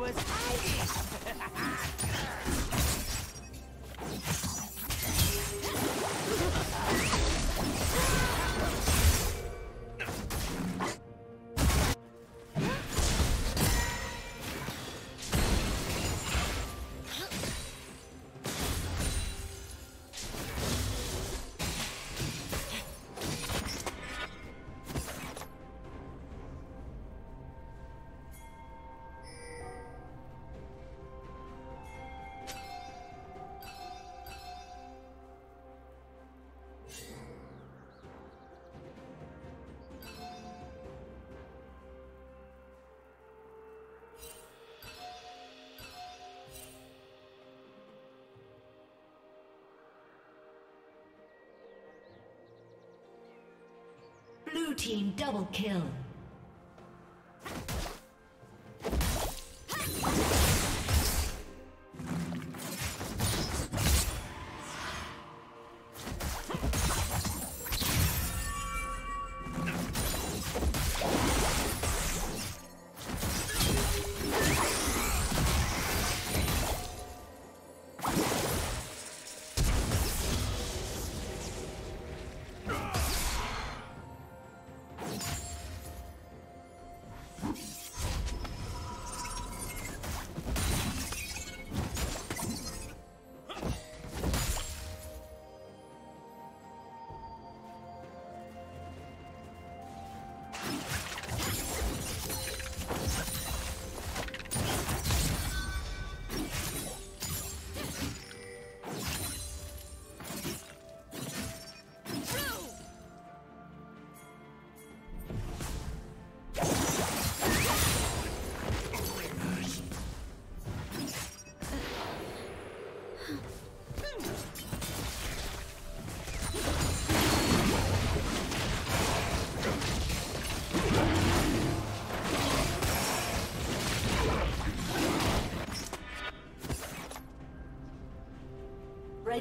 Was hiding! team double kill.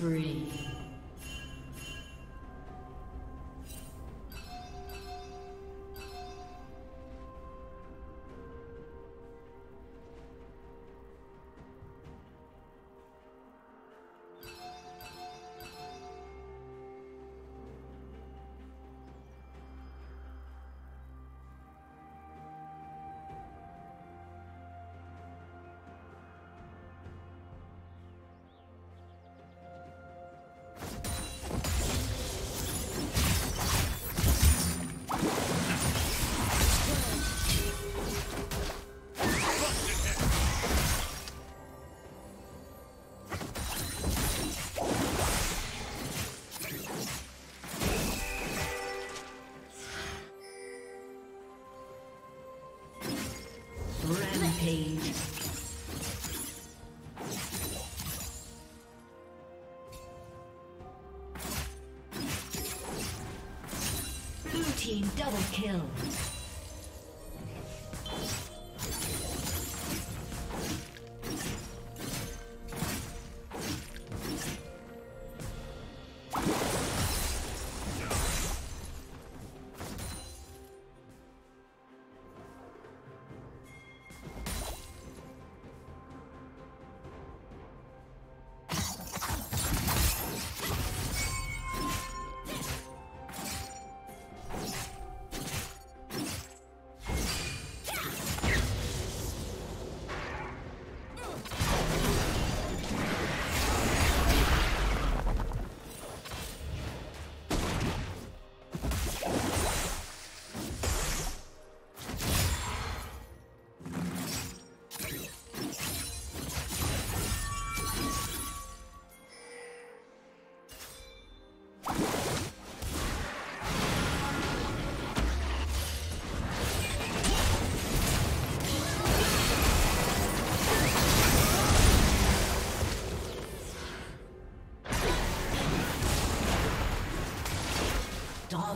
Spree.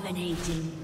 Dominating.